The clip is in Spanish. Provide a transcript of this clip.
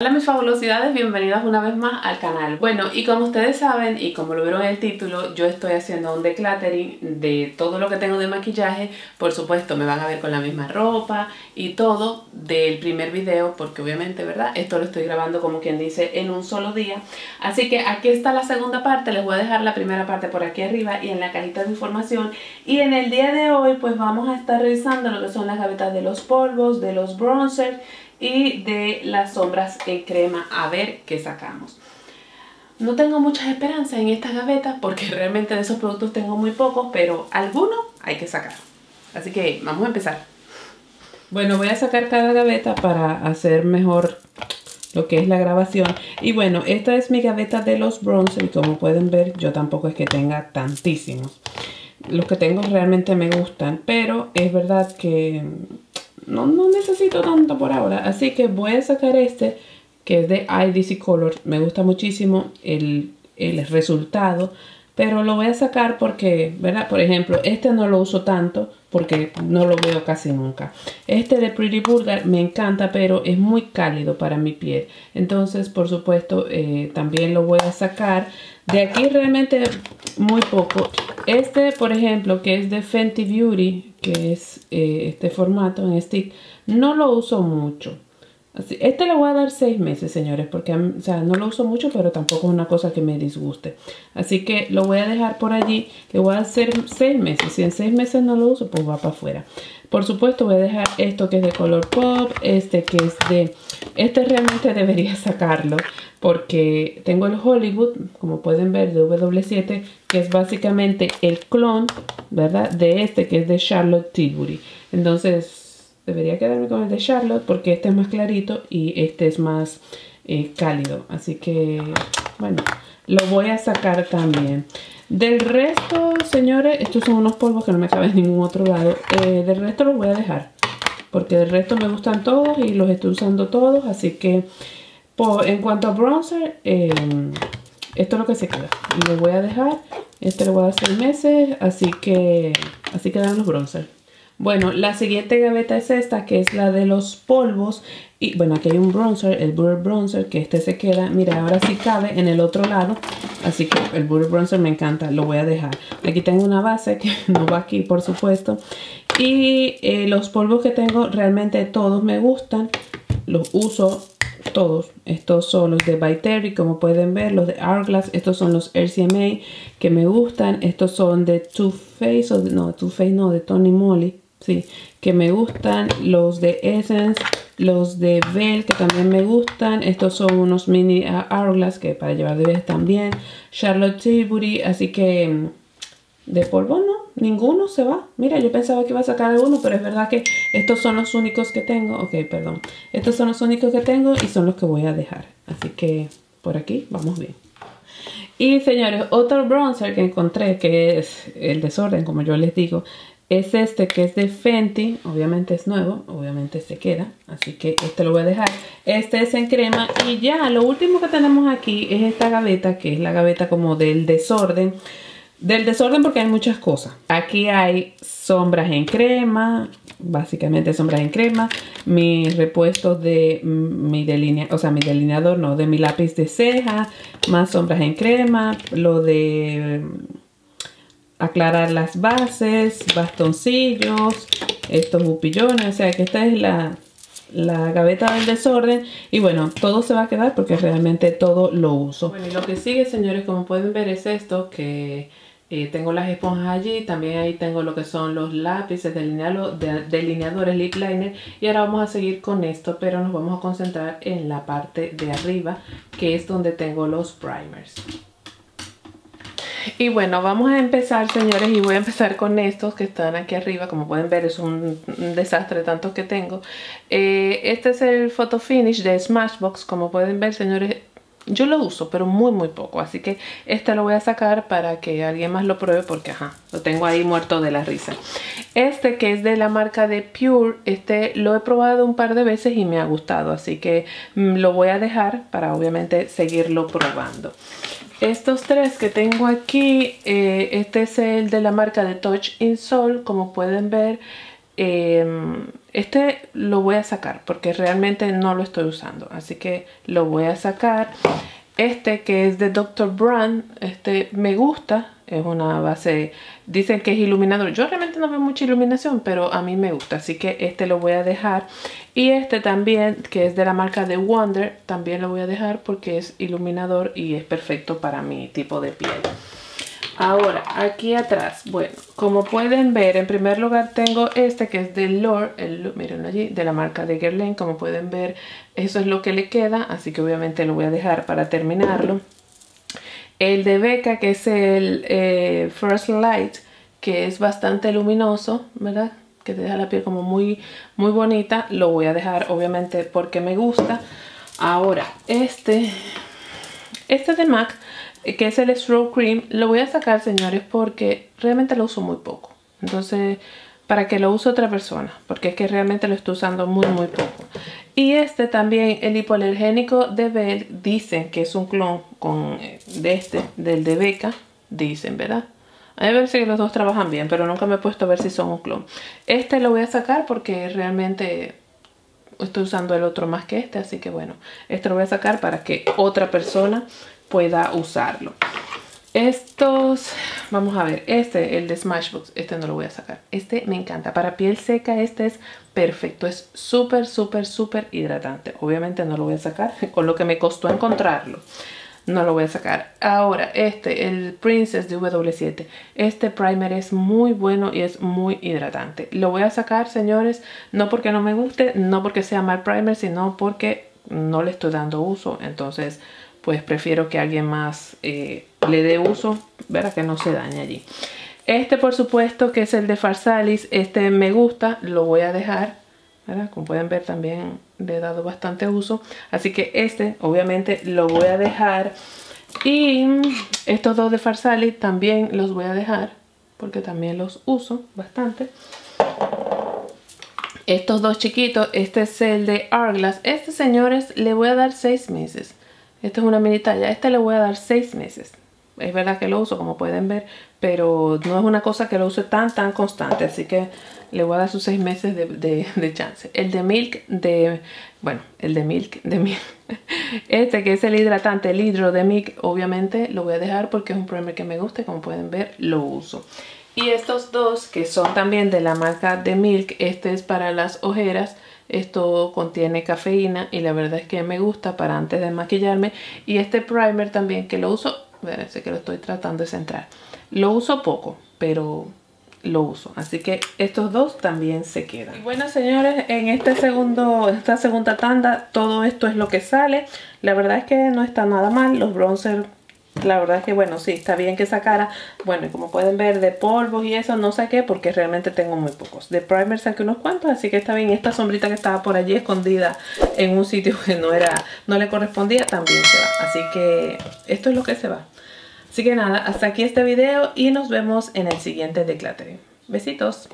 Hola mis fabulosidades, bienvenidas una vez más al canal. Bueno, y como ustedes saben y como lo vieron en el título, yo estoy haciendo un decluttering de todo lo que tengo de maquillaje. Por supuesto, me van a ver con la misma ropa y todo del primer video, porque obviamente, ¿verdad? Esto lo estoy grabando como quien dice en un solo día. Así que aquí está la segunda parte, les voy a dejar la primera parte por aquí arriba y en la cajita de información. Y en el día de hoy, pues vamos a estar revisando lo que son las gavetas de los polvos, de los bronzers y de las sombras en crema a ver qué sacamos. No tengo muchas esperanzas en estas gavetas porque realmente de esos productos tengo muy pocos, pero algunos hay que sacar. Así que vamos a empezar. Bueno, voy a sacar cada gaveta para hacer mejor lo que es la grabación. Y bueno, esta es mi gaveta de los bronzer y como pueden ver yo tampoco es que tenga tantísimos. Los que tengo realmente me gustan, pero es verdad que no, no necesito tanto por ahora. Así que voy a sacar este que es de IDC Color. Me gusta muchísimo el, el resultado. Pero lo voy a sacar porque, ¿verdad? Por ejemplo, este no lo uso tanto porque no lo veo casi nunca. Este de Pretty Burger me encanta, pero es muy cálido para mi piel. Entonces, por supuesto, eh, también lo voy a sacar. De aquí realmente muy poco. Este, por ejemplo, que es de Fenty Beauty, que es eh, este formato en stick, no lo uso mucho. Este le voy a dar seis meses, señores, porque o sea, no lo uso mucho, pero tampoco es una cosa que me disguste. Así que lo voy a dejar por allí. Le voy a hacer seis meses. Si en seis meses no lo uso, pues va para afuera. Por supuesto voy a dejar esto que es de color pop, este que es de... Este realmente debería sacarlo porque tengo el Hollywood, como pueden ver, de W7, que es básicamente el clon, ¿verdad? De este que es de Charlotte Tilbury. Entonces debería quedarme con el de Charlotte porque este es más clarito y este es más eh, cálido. Así que, bueno, lo voy a sacar también. Del resto, señores, estos son unos polvos que no me caben en ningún otro lado. Eh, del resto los voy a dejar. Porque del resto me gustan todos y los estoy usando todos. Así que en cuanto a bronzer, em, esto es lo que se queda. Lo voy a dejar. Este lo voy a dar 6 meses. Así que así quedan los bronzers. Bueno, la siguiente gaveta es esta, que es la de los polvos. Y bueno, aquí hay un bronzer, el Butter Bronzer, que este se queda, mira, ahora sí cabe en el otro lado. Así que el Butter Bronzer me encanta, lo voy a dejar. Aquí tengo una base que no va aquí, por supuesto. Y eh, los polvos que tengo, realmente todos me gustan. Los uso todos. Estos son los de By como pueden ver, los de Hourglass. Estos son los RCMA que me gustan. Estos son de Too Faced, no, Too Faced no, de Tony Moly sí, que me gustan, los de Essence, los de Bell que también me gustan, estos son unos mini Hourglass que para llevar de vez también, Charlotte Tilbury, así que mm, de polvo no, ninguno se va, mira yo pensaba que iba a sacar alguno, pero es verdad que estos son los únicos que tengo, ok perdón, estos son los únicos que tengo y son los que voy a dejar, así que por aquí vamos bien. Y señores, otro bronzer que encontré, que es el desorden, como yo les digo, es este que es de Fenty, obviamente es nuevo, obviamente se queda, así que este lo voy a dejar. Este es en crema y ya, lo último que tenemos aquí es esta gaveta, que es la gaveta como del desorden. Del desorden porque hay muchas cosas. Aquí hay sombras en crema, básicamente sombras en crema, mi repuesto de mi delineador, o sea, mi delineador no, de mi lápiz de ceja, más sombras en crema, lo de aclarar las bases, bastoncillos, estos bupillones, o sea que esta es la, la gaveta del desorden y bueno, todo se va a quedar porque realmente todo lo uso. Bueno, y lo que sigue, señores, como pueden ver es esto que eh, tengo las esponjas allí, también ahí tengo lo que son los lápices, delineadores, lip liner y ahora vamos a seguir con esto, pero nos vamos a concentrar en la parte de arriba que es donde tengo los primers. Y bueno, vamos a empezar, señores, y voy a empezar con estos que están aquí arriba. Como pueden ver, es un, desastre tantos que tengo. Eh, este es el Photo Finish de Smashbox. Como pueden ver, señores, yo lo uso, pero muy muy poco. Así que este lo voy a sacar para que alguien más lo pruebe porque, ajá, lo tengo ahí muerto de la risa. Este que es de la marca de Pure, este lo he probado un par de veces y me ha gustado. Así que mm, lo voy a dejar para obviamente seguirlo probando. Estos tres que tengo aquí, eh, este es el de la marca de Touch in Sol, como pueden ver, Em, este lo voy a sacar porque realmente no lo estoy usando. Así que lo voy a sacar. Este que es de Dr. Brand, este me gusta. Es una base, dicen que es iluminador. Yo realmente no veo mucha iluminación, pero a mí me gusta. Así que este lo voy a dejar. Y este también, que es de la marca de Wonder, también lo voy a dejar porque es iluminador y es perfecto para mi tipo de piel. Ahora, aquí atrás, bueno, como pueden ver, en primer lugar tengo este que es de Lore, miren allí, de la marca de Guerlain. Como pueden ver, eso es lo que le queda, así que obviamente lo voy a dejar para terminarlo. El de Becca, que es el eh, First Light, que es bastante luminoso, ¿verdad? Que te deja la piel como muy, muy bonita. Lo voy a dejar, obviamente, porque me gusta. Ahora, este, este de MAC que es el Stroke Cream, lo voy a sacar, señores, porque realmente lo uso muy poco. Entonces, para que lo use otra persona, porque es que realmente lo estoy usando muy, muy poco. Y este también, el hipoalergénico de Bell, dicen que es un clon con, eh, de este, del de Beca, dicen, ¿verdad? A ver si los dos trabajan bien, pero nunca me he puesto a ver si son un clon. Este lo voy a sacar porque realmente estoy usando el otro más que este, así que bueno, este lo voy a sacar para que otra persona pueda usarlo. Estos, vamos a ver, este, el de Smashbox, este no lo voy a sacar. Este me encanta. Para piel seca este es perfecto. Es súper, súper, súper hidratante. Obviamente no lo voy a sacar, con lo que me costó encontrarlo. No lo voy a sacar. Ahora, este, el Princess de W7. Este primer es muy bueno y es muy hidratante. Lo voy a sacar, señores, no porque no me guste, no porque sea mal primer, sino porque no le estoy dando uso. Entonces, pues prefiero que alguien más eh, le dé uso, verá que no se dañe allí. Este por supuesto que es el de Farsalis, este me gusta, lo voy a dejar, como pueden ver también le he dado bastante uso, así que este obviamente lo voy a dejar y estos dos de Farsalis también los voy a dejar porque también los uso bastante. Estos dos chiquitos, este es el de Arglass, este señores le voy a dar 6 meses. Esta es una mini talla. Este le voy a dar 6 meses. Es verdad que lo uso como pueden ver, pero no es una cosa que lo use tan tan constante. Así que le voy a dar sus 6 meses de, chance. El de Milk de... Bueno, el de Milk de Milk. Este que es el hidratante, el hidro de Milk, obviamente lo voy a dejar porque es un primer que me gusta. Como pueden ver, lo uso. Y estos dos que son también de la marca de Milk. Este es para las ojeras esto contiene cafeína y la verdad es que me gusta para antes de maquillarme. Y este primer también que lo uso, sé que lo estoy tratando de centrar. Lo uso poco, pero lo uso. Así que estos dos también se quedan. Y bueno, señores, en este segundo, esta segunda tanda, todo esto es lo que sale. La verdad es que no está nada mal. Los bronzer la verdad es que bueno, sí, está bien que sacara. Bueno, y como pueden ver de polvos y eso no saqué porque realmente tengo muy pocos. De primer saqué unos cuantos, así que está bien. Esta sombrita que estaba por allí escondida en un sitio que no era, no le correspondía, también se va. Así que esto es lo que se va. Así que nada, hasta aquí este video y nos vemos en el siguiente decluttering. Besitos.